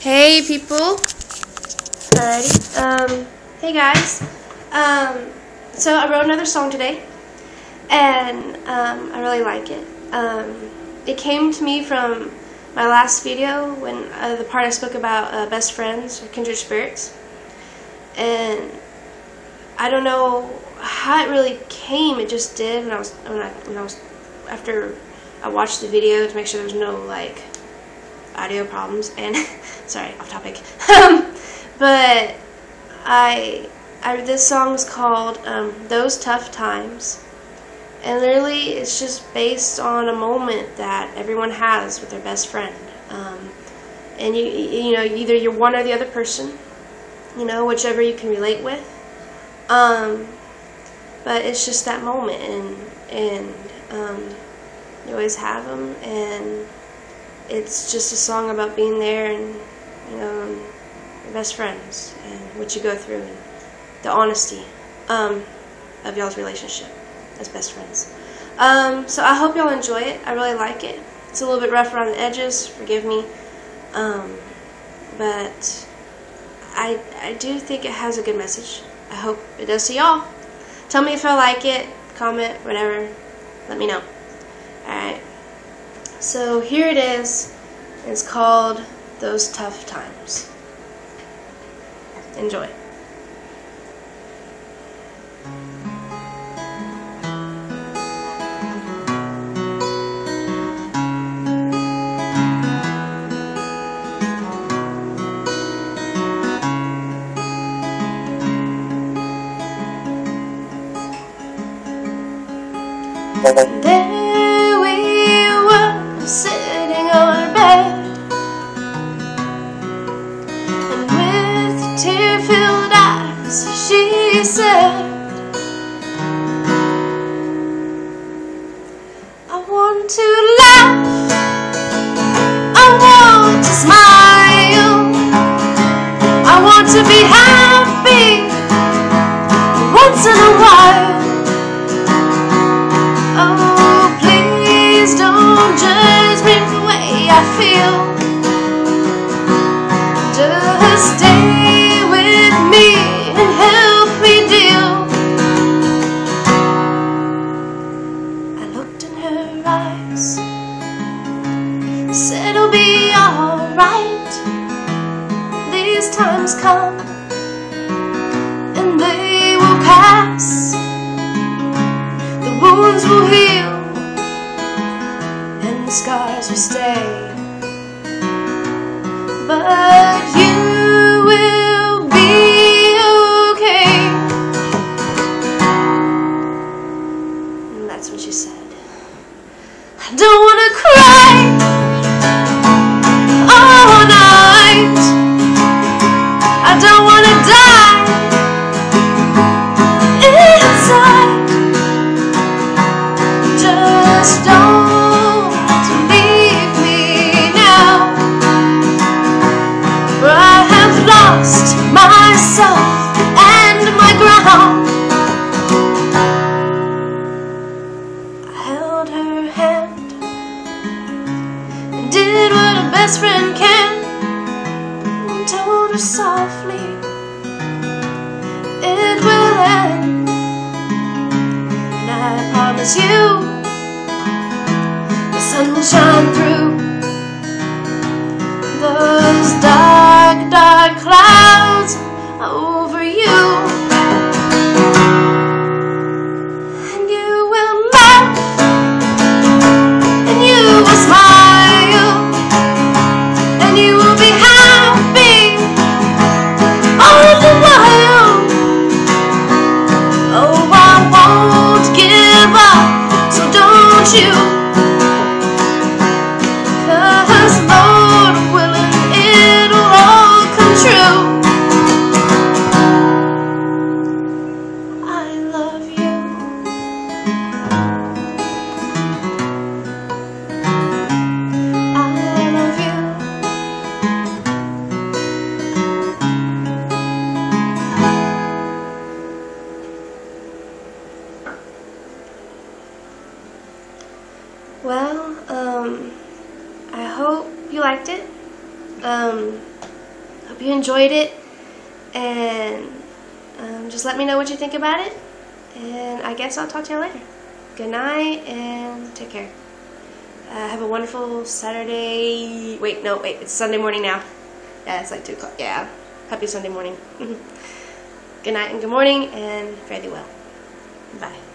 Hey people. Alrighty. Um, hey guys. Um, so I wrote another song today, and um, I really like it. Um, it came to me from my last video when uh, the part I spoke about uh, best friends or kindred spirits, and I don't know how it really came. It just did when I was when I when I was after I watched the video to make sure there was no like audio problems and sorry off topic. Um, but I, I this song is called um, those tough times. And literally it's just based on a moment that everyone has with their best friend. Um, and you you know either you're one or the other person you know whichever you can relate with. Um, but it's just that moment and and um, you always have them and it's just a song about being there and you know your best friends and what you go through and the honesty um, of y'all's relationship as best friends. Um, so I hope y'all enjoy it. I really like it. It's a little bit rough around the edges. Forgive me, um, but I I do think it has a good message. I hope it does to y'all. Tell me if I like it. Comment, whatever. Let me know. Alright. So here it is. It's called Those Tough Times. Enjoy. There tear-filled eyes, she said, "I want to laugh, I want to smile, I want to be happy once in a while." Said it'll be alright. These times come and they will pass the wounds will heal and the scars will stay. Did what a best friend can. And told her softly, it will end. And I promise you, the sun will shine through you? Well, um, I hope you liked it. Um, hope you enjoyed it. And um, just let me know what you think about it. And I guess I'll talk to you later. Good night and take care. Uh, have a wonderful Saturday. Wait, no, wait, it's Sunday morning now. Yeah, it's like 2 o'clock. Yeah, happy Sunday morning. good night and good morning, and fare thee well. Bye.